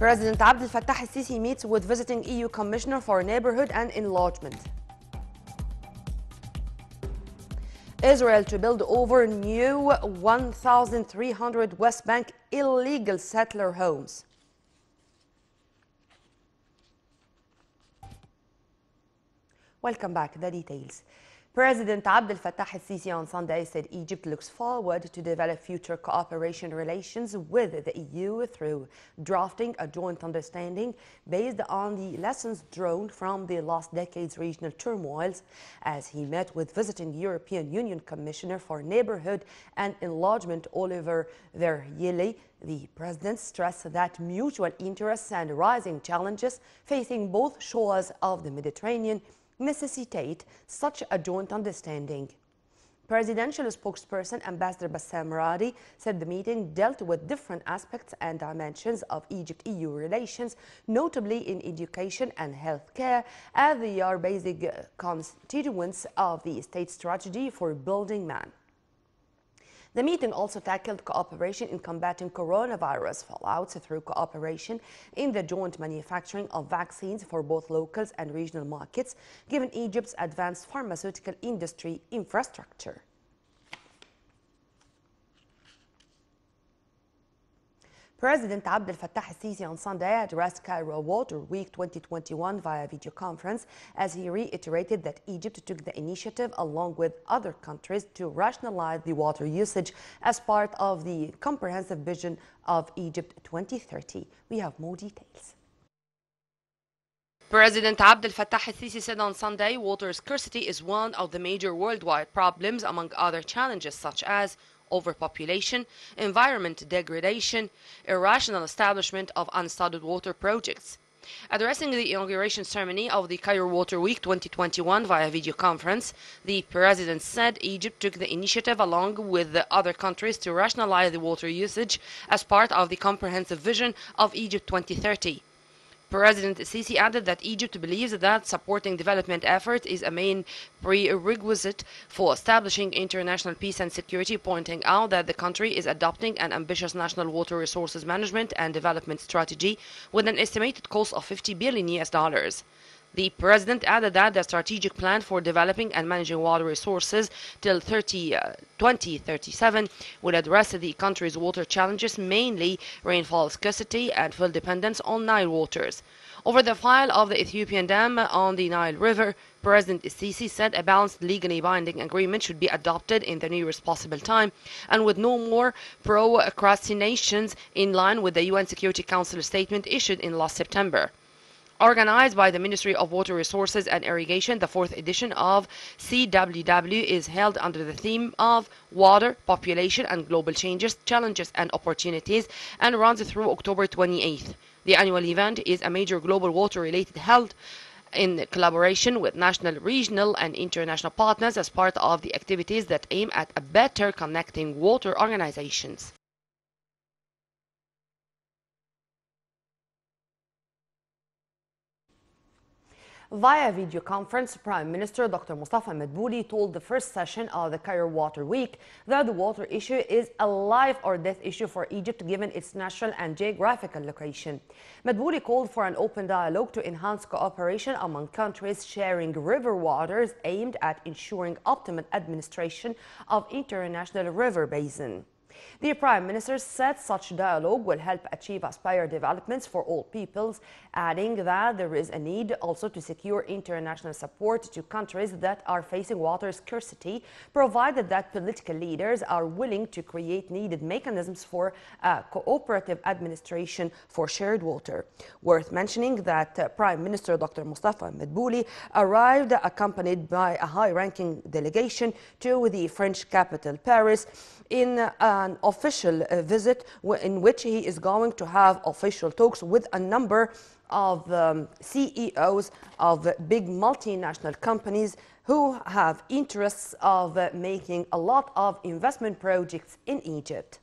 President Abdel Fattah el-Sisi meets with visiting EU Commissioner for Neighborhood and Enlargement. Israel to build over new 1,300 West Bank illegal settler homes. Welcome back. The details. President Abdel Fattah el-Sisi on Sunday said Egypt looks forward to develop future cooperation relations with the EU through drafting a joint understanding based on the lessons drawn from the last decade's regional turmoils as he met with visiting European Union Commissioner for Neighborhood and Enlargement Olivér Várhelyi. The president stressed that mutual interests and rising challenges facing both shores of the Mediterranean necessitate such a joint understanding. Presidential spokesperson Ambassador Bassam Radi said the meeting dealt with different aspects and dimensions of Egypt-EU relations, notably in education and healthcare, as they are basic constituents of the state strategy for building man. The meeting also tackled cooperation in combating coronavirus fallouts through cooperation in the joint manufacturing of vaccines for both locals and regional markets, given Egypt's advanced pharmaceutical industry infrastructure. President Abdel Fattah el-Sisi on Sunday addressed Cairo Water Week 2021 via video conference as he reiterated that Egypt took the initiative along with other countries to rationalize the water usage as part of the comprehensive vision of Egypt 2030. We have more details. President Abdel Fattah el-Sisi said on Sunday water scarcity is one of the major worldwide problems among other challenges such as overpopulation, environment degradation, irrational establishment of unstudied water projects. Addressing the inauguration ceremony of the Cairo Water Week 2021 via video conference, the president said Egypt took the initiative along with the other countries to rationalize the water usage as part of the comprehensive vision of Egypt 2030. President Sisi added that Egypt believes that supporting development efforts is a main prerequisite for establishing international peace and security, pointing out that the country is adopting an ambitious national water resources management and development strategy with an estimated cost of 50 billion US dollars. The president added that the strategic plan for developing and managing water resources till 30, uh, 2037 will address the country's water challenges, mainly rainfall scarcity and full dependence on Nile waters. Over the file of the Ethiopian dam on the Nile River, President Sisi said a balanced legally binding agreement should be adopted in the nearest possible time and with no more procrastinations in line with the UN Security Council statement issued in last September. Organized by the Ministry of Water Resources and Irrigation, the fourth edition of CWW is held under the theme of Water, Population and Global Changes, Challenges and Opportunities and runs through October 28th. The annual event is a major global water-related held in collaboration with national, regional and international partners as part of the activities that aim at a better connecting water organizations. Via video conference, Prime Minister Dr. Mustafa Madbouli told the first session of the Cairo Water Week that the water issue is a life or death issue for Egypt given its natural and geographical location. Madbouli called for an open dialogue to enhance cooperation among countries sharing river waters aimed at ensuring optimal administration of international river basin. The Prime Minister said such dialogue will help achieve aspired developments for all peoples, adding that there is a need also to secure international support to countries that are facing water scarcity, provided that political leaders are willing to create needed mechanisms for cooperative administration for shared water. Worth mentioning that uh, Prime Minister Dr. Mustafa Madbouli arrived accompanied by a high-ranking delegation to the French capital, Paris, in an official uh, visit in which he is going to have official talks with a number of um, CEOs of big multinational companies who have interests of uh, making a lot of investment projects in Egypt.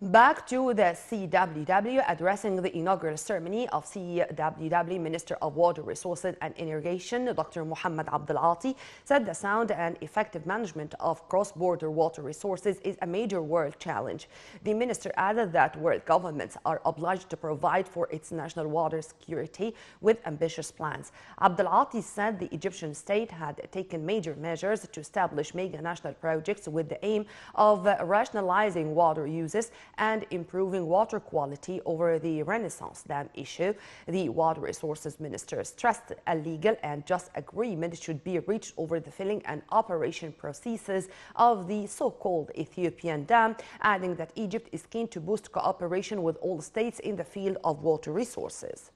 Back to the CWW, addressing the inaugural ceremony of CWW Minister of Water Resources and Irrigation, Dr. Muhammad Abdelati, said the sound and effective management of cross-border water resources is a major world challenge. The minister added that world governments are obliged to provide for its national water security with ambitious plans. Abdelati said the Egyptian state had taken major measures to establish mega national projects with the aim of rationalizing water uses and improving water quality over the Renaissance Dam issue. The Water Resources Minister stressed a legal and just agreement should be reached over the filling and operation processes of the so-called Ethiopian Dam, adding that Egypt is keen to boost cooperation with all states in the field of water resources.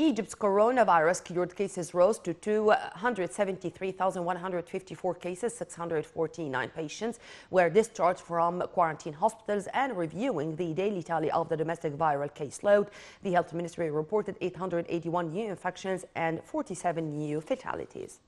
Egypt's coronavirus cured cases rose to 273,154 cases, 649 patients were discharged from quarantine hospitals and reviewing the daily tally of the domestic viral caseload. The health ministry reported 881 new infections and 47 new fatalities.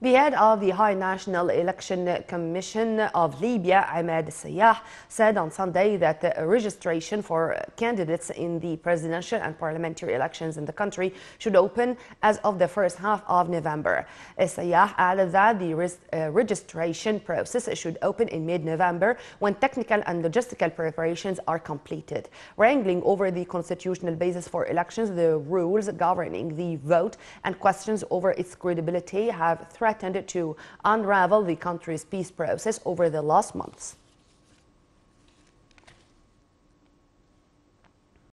The head of the High National Election Commission of Libya, Ahmed Sayah, said on Sunday that registration for candidates in the presidential and parliamentary elections in the country should open as of the first half of November. Sayah added that the uh, registration process should open in mid-November when technical and logistical preparations are completed. Wrangling over the constitutional basis for elections, the rules governing the vote and questions over its credibility have threatened threatened to unravel the country's peace process over the last months.